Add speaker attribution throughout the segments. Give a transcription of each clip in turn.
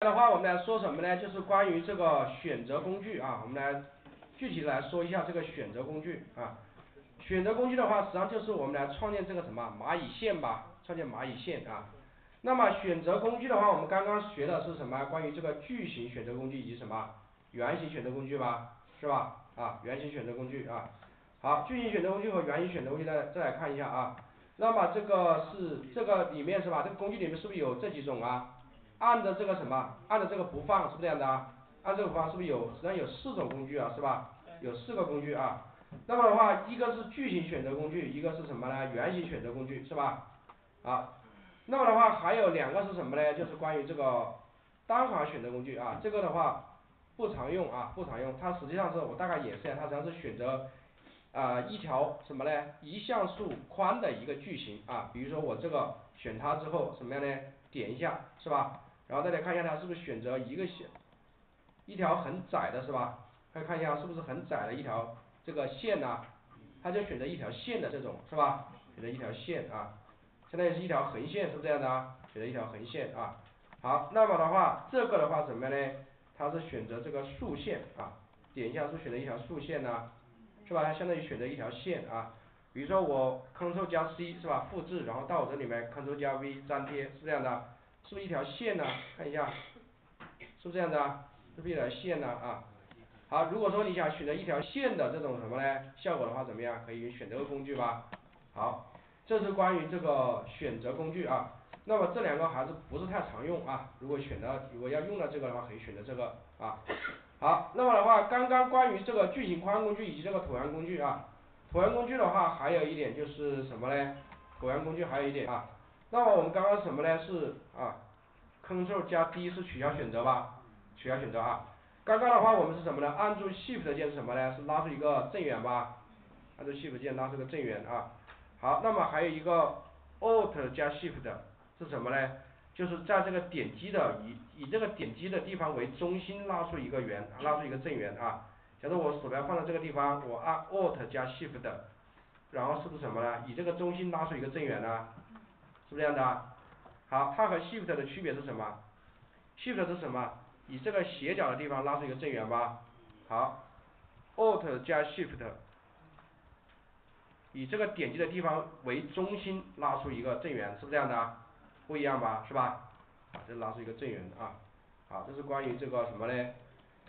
Speaker 1: 的话我们来说什么呢？就是关于这个选择工具啊，我们来具体来说一下这个选择工具啊。选择工具的话实际上就是我们来创建这个什么蚂蚁线吧，创建蚂蚁线啊。那么选择工具的话，我们刚刚学的是什么？关于这个矩形选择工具以及什么？圆形选择工具吧是吧？啊圆形选择工具啊。好，矩形选择工具和圆形选择工具再再来看一下啊。那么这个是这个里面是吧？这个工具里面是不是有这几种啊？按着这个什么按着这个不放是不是这样的啊？按这个不放是不是有实际上有四种工具啊是吧？有四个工具啊。那么的话一个是矩形选择工具，一个是什么呢？圆形选择工具是吧？啊那么的话还有两个是什么呢？就是关于这个单行选择工具啊这个的话不常用啊不常用，它实际上是我大概演示一下，它实际上是选择啊一条什么呢？一像素宽的一个矩形啊，比如说我这个选它之后什么样呢？点一下是吧然后大家看一下它是不是选择一个线一条很窄的是吧？大家看一下是不是很窄的一条这个线呢它就选择一条线的这种是吧？选择一条线啊相当于是一条横线是不是这样的啊？选择一条横线啊。好，那么的话这个的话怎么样呢？它是选择这个竖线啊点一下是选择一条竖线呢是吧？它相当于选择一条线啊。比如说我 Ctrl 加 C 是吧？复制，然后到我这里面 Ctrl 加 V 粘贴是这样的是不是一条线呢看一下是不是这样的是不是一条线呢啊好，如果说你想选择一条线的这种什么嘞效果的话怎么样？可以选这个工具吧。好这是关于这个选择工具啊。那么这两个还是不是太常用啊？如果选择如果要用到这个的话可以选择这个啊。好，那么的话刚刚关于这个矩形框工具以及这个椭圆工具啊椭圆工具的话还有一点就是什么嘞椭圆工具还有一点啊那么我们刚刚什么呢？是啊，Ctrl 加 D 是取消选择吧取消选择啊。刚刚的话我们是什么呢？按住 shift 键是什么呢？是拉出一个正圆吧按住 shift 键拉出个正圆啊。好，那么还有一个 alt 加 shift 是什么嘞就是在这个点击的以以这个点击的地方为中心拉出一个圆拉出一个正圆啊。假如我鼠标放在这个地方，我按 alt 加 shift 然后是不是什么呢？以这个中心拉出一个正圆呢是不是这样的啊？好，它和 shift 的区别是什么？shift 是什么？以这个斜角的地方拉出一个正圆吧。好 alt 加 shift 以这个点击的地方为中心拉出一个正圆是不是这样的啊？不一样吧是吧？啊这拉出一个正圆啊。好，这是关于这个什么嘞？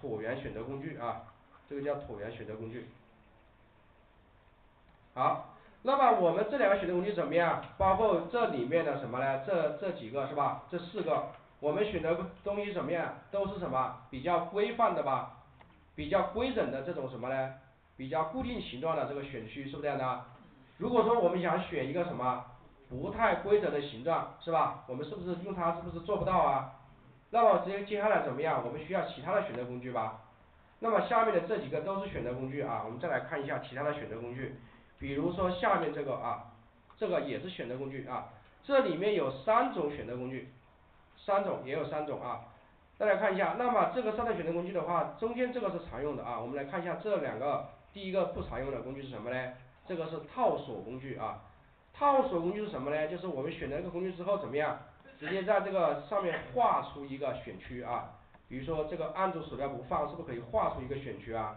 Speaker 1: 椭圆选择工具啊这个叫椭圆选择工具。好，那么我们这两个选择工具怎么样？包括这里面的什么嘞这这几个是吧？这四个我们选择东西怎么样？都是什么？比较规范的吧比较规整的这种什么嘞比较固定形状的这个选区是不是这样的如果说我们想选一个什么不太规则的形状是吧？我们是不是用它是不是做不到啊？那么直接接下来怎么样？我们需要其他的选择工具吧。那么下面的这几个都是选择工具啊我们再来看一下其他的选择工具。比如说下面这个啊这个也是选择工具啊这里面有三种选择工具三种也有三种啊。大家看一下那么这个三个选择工具的话中间这个是常用的啊我们来看一下这两个第一个不常用的工具是什么嘞这个是套索工具啊套索工具是什么嘞就是我们选择一个工具之后怎么样？直接在这个上面画出一个选区啊比如说这个按住鼠标不放是不是可以画出一个选区啊？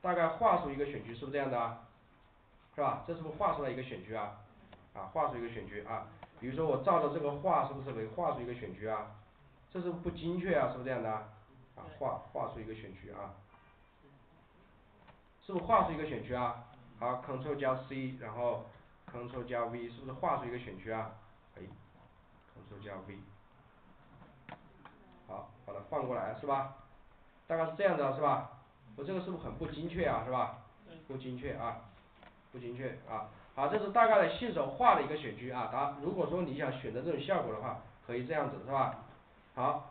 Speaker 1: 大概画出一个选区是不是这样的啊是吧？这是不是画出来一个选区啊？啊画出一个选区啊比如说我照着这个画是不是可以画出一个选区啊？这是不精确啊是不是这样的啊？画画出一个选区啊。是不是画出一个选区啊？好，Ctrl 加 C 然后 Ctrl 加 V 是不是画出一个选区啊？诶，Ctrl 加 V 好把它放过来是吧？大概是这样的是吧？我这个是不是很不精确啊是吧？不精确啊不精确啊好这是大概的信手画的一个选区啊答如果说你想选择这种效果的话可以这样子是吧？好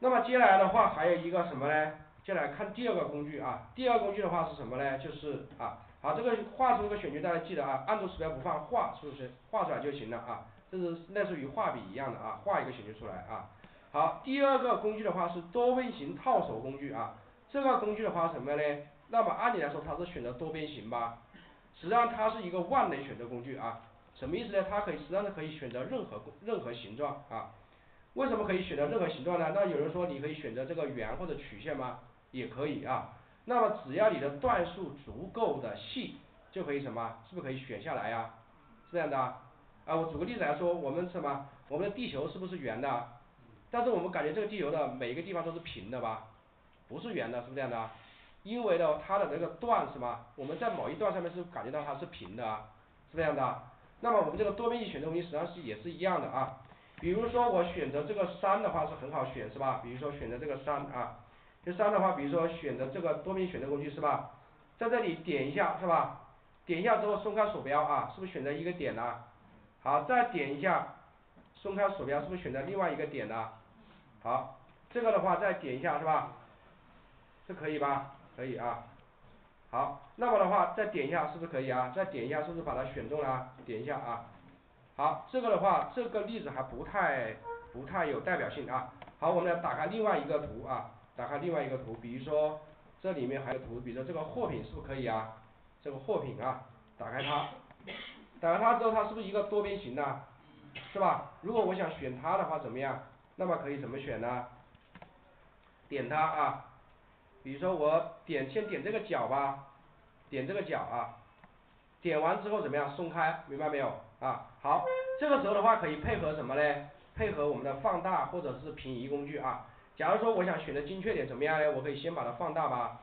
Speaker 1: 那么接下来的话还有一个什么嘞接下来看第二个工具啊第二个工具的话是什么嘞就是啊好这个画出这个选区大家记得啊按住鼠标不放画是不是？画出来就行了啊这是类似于画笔一样的啊画一个选区出来啊好第二个工具的话是多边形套索工具啊这个工具的话什么嘞那么按理来说它是选择多边形吧实际上它是一个万能选择工具啊什么意思呢它可以实际上是可以选择任何任何形状啊为什么可以选择任何形状呢？那有人说你可以选择这个圆或者曲线吗？也可以啊。那么只要你的段数足够的细，就可以什么？是不是可以选下来呀？是这样的啊。啊，我举个例子来说，我们什么？我们的地球是不是圆的？但是我们感觉这个地球的每一个地方都是平的吧？不是圆的，是不是这样的？因为呢，它的这个段什么？我们在某一段上面是感觉到它是平的，啊是这样的。那么我们这个多边形选择工具实际上是也是一样的啊。比如说我选择这个山的话是很好选是吧？比如说选择这个山啊，这山的话，比如说选择这个多边形选择工具是吧？在这里点一下是吧？点一下之后松开鼠标啊，是不是选择一个点呢？好，再点一下，松开鼠标是不是选择另外一个点呢？好，这个的话再点一下是吧？这可以吧？可以啊。好，那么的话再点一下是不是可以啊？再点一下是不是把它选中了？点一下啊。好，这个的话这个例子还不太不太有代表性啊。好，我们来打开另外一个图啊，打开另外一个图，比如说这里面还有图，比如说这个货品是不是可以啊？这个货品啊，打开它，打开它之后它是不是一个多边形呢？是吧？如果我想选它的话怎么样？那么可以怎么选呢？点它啊，比如说我点先点这个角吧，点这个角啊，点完之后怎么样？松开，明白没有？啊，好，这个时候的话可以配合什么嘞？配合我们的放大或者是平移工具啊。假如说我想选择精确点怎么样呢？我可以先把它放大吧，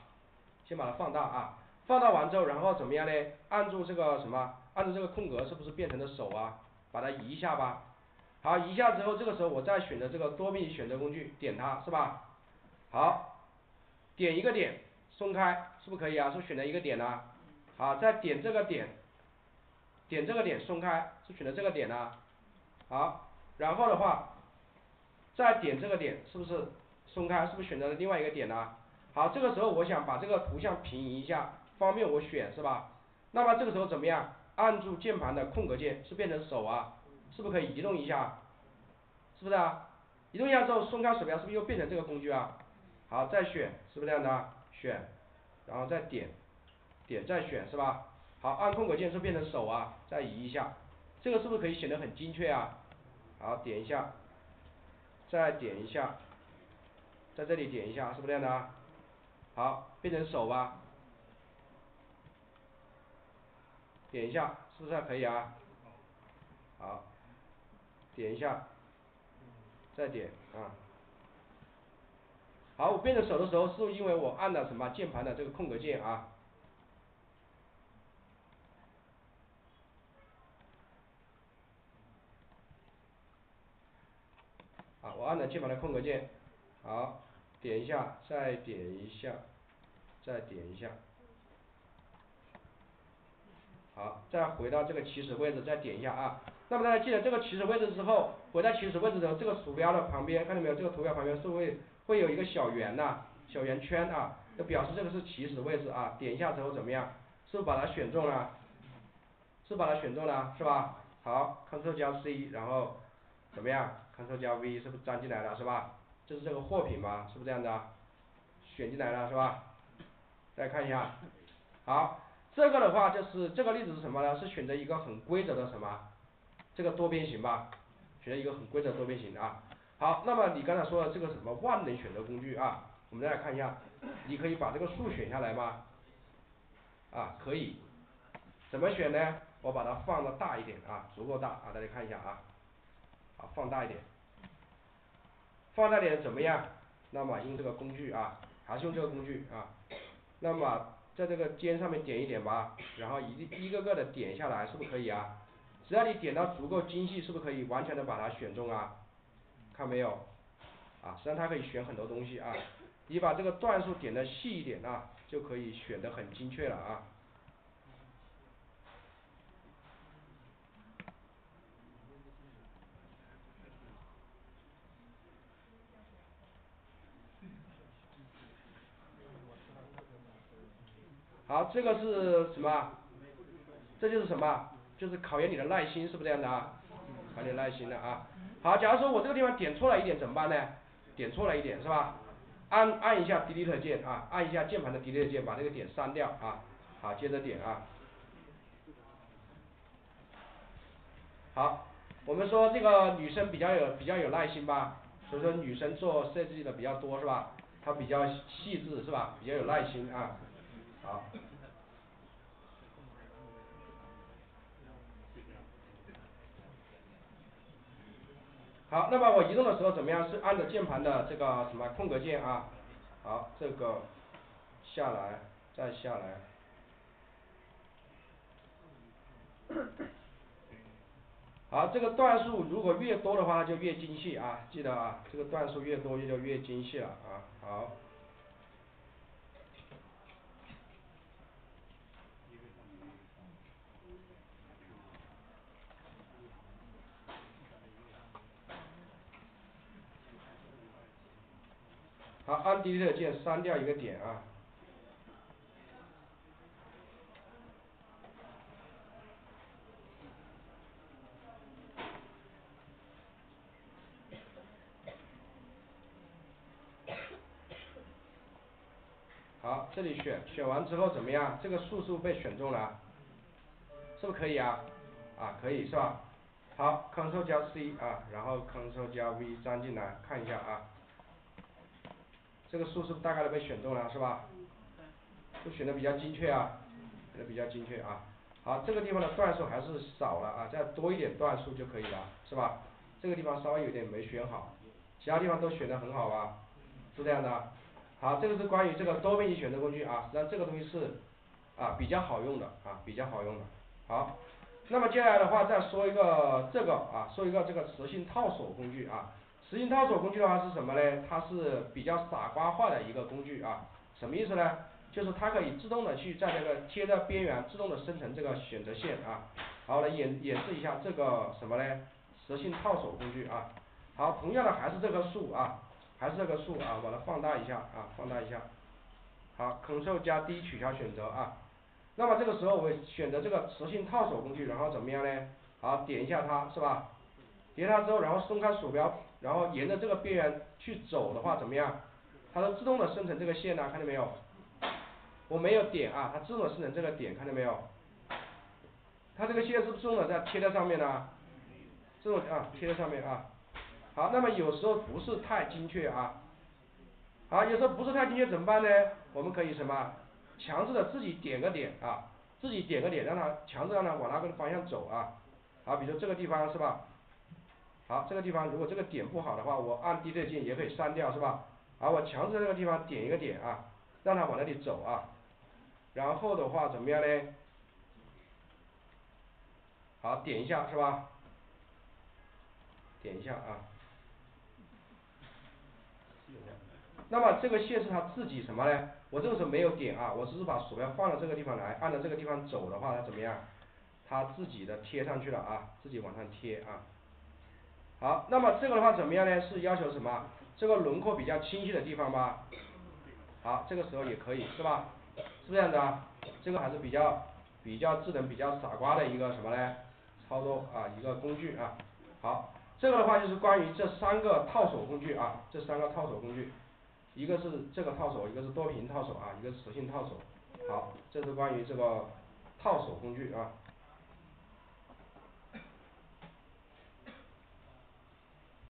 Speaker 1: 先把它放大啊，放大完之后然后怎么样呢？按住这个什么？按住这个空格是不是变成了手啊？把它移一下吧。好，移一下之后这个时候我再选择这个多边形选择工具，点它是吧？好，点一个点，松开，是不是可以啊？是不是选择一个点呢？好，再点这个点。点这个点松开，是选择这个点呢？好，然后的话，再点这个点，是不是松开？是不是选择了另外一个点呢？好，这个时候我想把这个图像平移一下，方便我选是吧？那么这个时候怎么样？按住键盘的空格键，是变成手啊？是不是可以移动一下？是不是啊？移动一下之后松开鼠标，是不是又变成这个工具啊？好，再选，是不是这样的？选，然后再点，点再选是吧？好，按空格键是不是变成手啊，再移一下，这个是不是可以显得很精确啊？好，点一下，再点一下，在这里点一下，是不是这样的？好，变成手吧，点一下，是不是还可以啊？好，点一下，再点啊。好，我变成手的时候，是因为我按了什么键盘的这个空格键啊？啊，我按了键盘的空格键，好，点一下，再点一下，再点一下，好，再回到这个起始位置，再点一下啊。那么大家记得这个起始位置之后，回到起始位置的这个鼠标的旁边，看到没有？这个图标旁边是会会有一个小圆呐，小圆圈啊，就表示这个是起始位置啊。点一下之后怎么样？是不是把它选中了？是把它选中了，是吧？好，Ctrl 加 C，然后怎么样？Ctrl 加 V 是不是粘进来了是吧？这是这个货品吧，是不是这样的？选进来了是吧？再看一下，好，这个的话就是这个例子是什么呢？是选择一个很规则的什么？这个多边形吧，选择一个很规则多边形啊。好，那么你刚才说的这个什么万能选择工具啊？我们再来看一下，你可以把这个数选下来吗？啊，可以，怎么选呢？我把它放的大一点啊，足够大啊，大家看一下啊。放大一点，放大点怎么样？那么用这个工具啊，还是用这个工具啊。那么在这个尖上面点一点吧，然后一一个个的点下来，是不是可以啊？只要你点到足够精细，是不是可以完全的把它选中啊？看没有？啊，实际上它可以选很多东西啊。你把这个段数点的细一点啊，就可以选的很精确了啊。好，这个是什么？这就是什么？就是考验你的耐心，是不是这样的啊？考验耐心的啊。好，假如说我这个地方点错了一点怎么办呢？点错了一点是吧？按按一下 Delete 键啊，按一下键盘的 Delete 键，把这个点删掉啊。好，接着点啊。好，我们说这个女生比较有比较有耐心吧？所以说女生做设计的比较多是吧？她比较细致是吧？比较有耐心啊，好。好，那么我移动的时候怎么样？是按着键盘的这个什么空格键啊，好这个下来再下来。好，这个段数如果越多的话就越精细啊，记得啊这个段数越多就越精细了啊，好。好，按 Delete 键删掉一个点啊。好，这里选选完之后怎么样？这个数是不是被选中了？是不是可以啊？啊可以是吧？好，Ctrl 加 C 啊，然后 Ctrl 加 V 粘进来看一下啊。这个数是不是大概都被选中了是吧？都选的比较精确啊，选的比较精确啊。好，这个地方的段数还是少了啊，再多一点段数就可以了，是吧？这个地方稍微有点没选好，其他地方都选的很好吧？是这样的。好，这个是关于这个多边形选择工具啊，实际上这个东西是啊比较好用的啊比较好用的。好，那么接下来的话再说一个这个啊说一个这个磁性套索工具啊。磁性套索工具的话是什么嘞？它是比较傻瓜化的一个工具啊，什么意思呢？就是它可以自动的去在这个贴在边缘自动的生成这个选择线啊。好，来演演示一下这个什么嘞？磁性套索工具啊。好，同样的还是这棵树啊，还是这个树啊，把它放大一下啊，放大一下。好，Ctrl 加 D 取消选择啊。那么这个时候我选择这个磁性套索工具，然后怎么样嘞？好，点一下它是吧？点它之后，然后松开鼠标。然后沿着这个边缘去走的话怎么样？它都自动的生成这个线呢，看见没有？我没有点啊，它自动生成这个点，看见没有？它这个线是不是自动的在贴在上面呢？自动啊贴在上面啊。好，那么有时候不是太精确啊。好，有时候不是太精确怎么办呢？我们可以什么？强制的自己点个点啊，自己点个点，让它强制让它往那个方向走啊。好，比如这个地方是吧？好，这个地方如果这个点不好的话，我按 Delete 键也可以删掉是吧？好，我强制这个地方点一个点啊，让它往那里走啊。然后的话怎么样呢？好，点一下是吧？点一下啊。那么这个线是它自己什么嘞？我这个时候没有点啊，我只是把鼠标放到这个地方来，按照这个地方走的话，它怎么样？它自己的贴上去了啊，自己往上贴啊。好，那么这个的话怎么样呢？是要求什么？这个轮廓比较清晰的地方吧。好，这个时候也可以是吧？是这样的啊，这个还是比较比较智能、比较傻瓜的一个什么嘞？操作啊一个工具啊。好，这个的话就是关于这三个套索工具啊，这三个套索工具，一个是这个套索，一个是多屏套索啊，一个磁性套索。好，这是关于这个套索工具啊。